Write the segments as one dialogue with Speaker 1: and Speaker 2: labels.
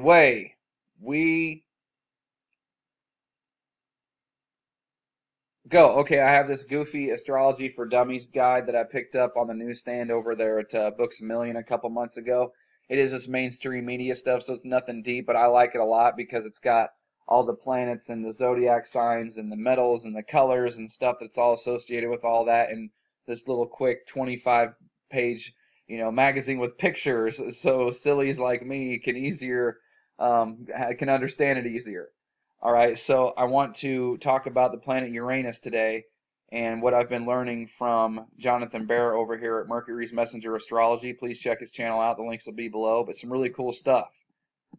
Speaker 1: away we go. Okay, I have this goofy astrology for dummies guide that I picked up on the newsstand over there at uh, Books a Million a couple months ago. It is this mainstream media stuff, so it's nothing deep, but I like it a lot because it's got all the planets and the zodiac signs and the metals and the colors and stuff that's all associated with all that in this little quick 25 page you know magazine with pictures so sillies like me can easier um, can understand it easier all right so i want to talk about the planet uranus today and what i've been learning from jonathan bear over here at mercury's messenger astrology please check his channel out the links will be below but some really cool stuff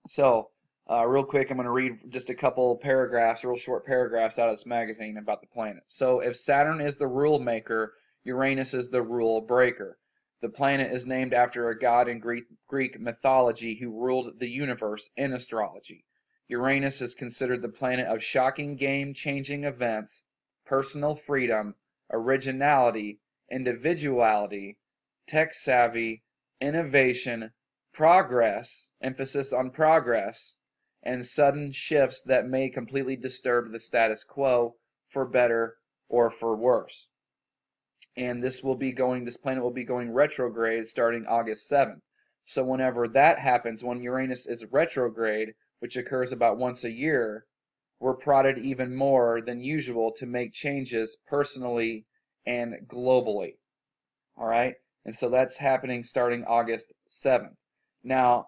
Speaker 1: so uh, real quick, I'm going to read just a couple paragraphs, real short paragraphs out of this magazine about the planet. So, if Saturn is the rule maker, Uranus is the rule breaker. The planet is named after a god in Greek, Greek mythology who ruled the universe in astrology. Uranus is considered the planet of shocking game changing events, personal freedom, originality, individuality, tech savvy, innovation, progress, emphasis on progress, and sudden shifts that may completely disturb the status quo for better or for worse. And this will be going, this planet will be going retrograde starting August 7th. So whenever that happens, when Uranus is retrograde, which occurs about once a year, we're prodded even more than usual to make changes personally and globally. All right? And so that's happening starting August 7th. Now,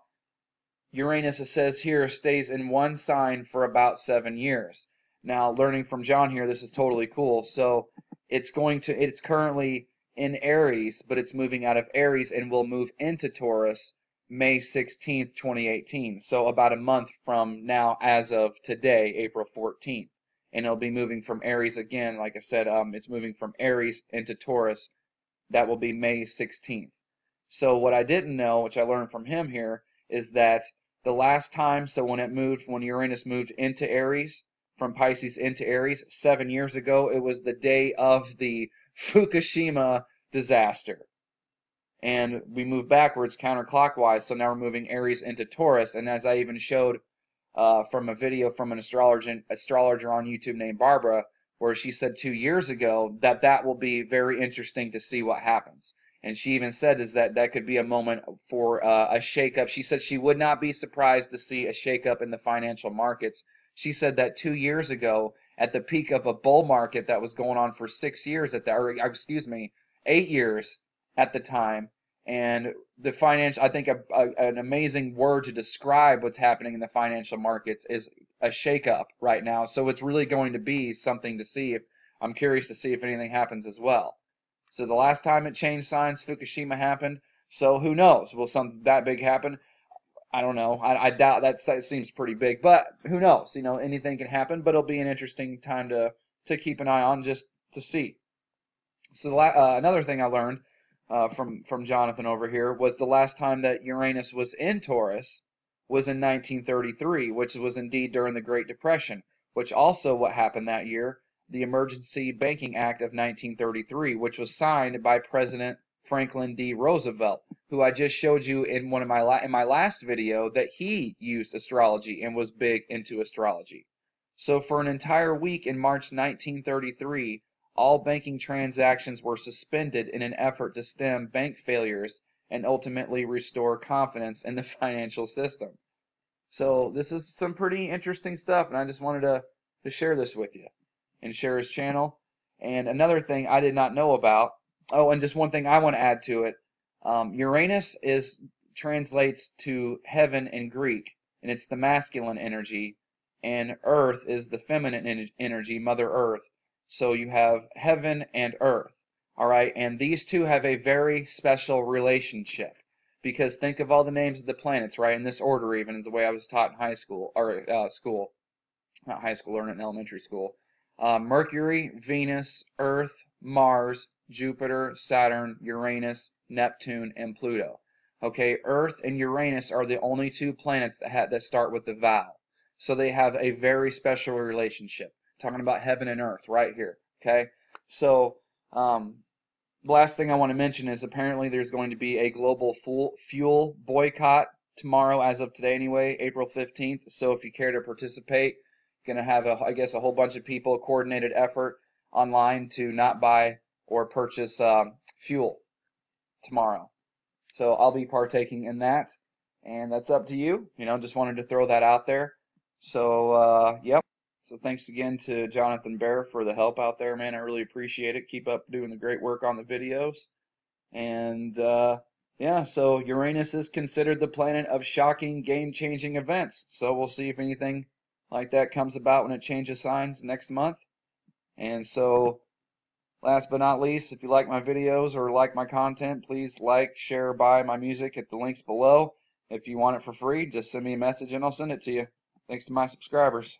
Speaker 1: Uranus, it says here, stays in one sign for about seven years. Now, learning from John here, this is totally cool. So it's going to, it's currently in Aries, but it's moving out of Aries and will move into Taurus May 16th, 2018. So about a month from now, as of today, April 14th. And it'll be moving from Aries again. Like I said, um, it's moving from Aries into Taurus. That will be May 16th. So what I didn't know, which I learned from him here, is that the last time, so when it moved, when Uranus moved into Aries, from Pisces into Aries, seven years ago, it was the day of the Fukushima disaster. And we move backwards counterclockwise, so now we're moving Aries into Taurus. And as I even showed uh, from a video from an astrologer, astrologer on YouTube named Barbara, where she said two years ago that that will be very interesting to see what happens. And she even said is that that could be a moment for uh, a shakeup. She said she would not be surprised to see a shakeup in the financial markets. She said that two years ago, at the peak of a bull market that was going on for six years at the, or uh, excuse me, eight years at the time, and the financial, I think a, a, an amazing word to describe what's happening in the financial markets is a shakeup right now. So it's really going to be something to see. If, I'm curious to see if anything happens as well. So the last time it changed signs, Fukushima happened. So who knows? Will something that big happen? I don't know. I, I doubt that seems pretty big, but who knows? You know, anything can happen. But it'll be an interesting time to to keep an eye on just to see. So uh, another thing I learned uh, from from Jonathan over here was the last time that Uranus was in Taurus was in 1933, which was indeed during the Great Depression. Which also what happened that year the Emergency Banking Act of 1933, which was signed by President Franklin D. Roosevelt, who I just showed you in one of my la- in my last video that he used astrology and was big into astrology. So for an entire week in March 1933, all banking transactions were suspended in an effort to stem bank failures and ultimately restore confidence in the financial system. So this is some pretty interesting stuff, and I just wanted to, to share this with you and share his channel. And another thing I did not know about. Oh, and just one thing I want to add to it. Um, Uranus is translates to heaven in Greek, and it's the masculine energy, and Earth is the feminine energy, Mother Earth. So you have heaven and Earth. All right, and these two have a very special relationship because think of all the names of the planets, right? In this order, even the way I was taught in high school or uh, school, not high school, learning in elementary school uh, Mercury, Venus, Earth, Mars, Jupiter, Saturn, Uranus, Neptune, and Pluto. Okay, Earth and Uranus are the only two planets that ha- that start with the vowel. So they have a very special relationship. Talking about heaven and earth right here. Okay, so um, last thing I want to mention is apparently there's going to be a global fuel boycott tomorrow, as of today anyway, April 15th. So if you care to participate, gonna have a, I guess, a whole bunch of people, coordinated effort online to not buy or purchase um, fuel tomorrow. So I'll be partaking in that, and that's up to you. You know, just wanted to throw that out there. So uh, yep. So thanks again to Jonathan Bear for the help out there, man. I really appreciate it. Keep up doing the great work on the videos. And uh, yeah, so Uranus is considered the planet of shocking, game-changing events. So we'll see if anything like that comes about when it changes signs next month. And so last but not least, if you like my videos or like my content, please like, share, buy my music at the links below. If you want it for free, just send me a message and I'll send it to you. Thanks to my subscribers.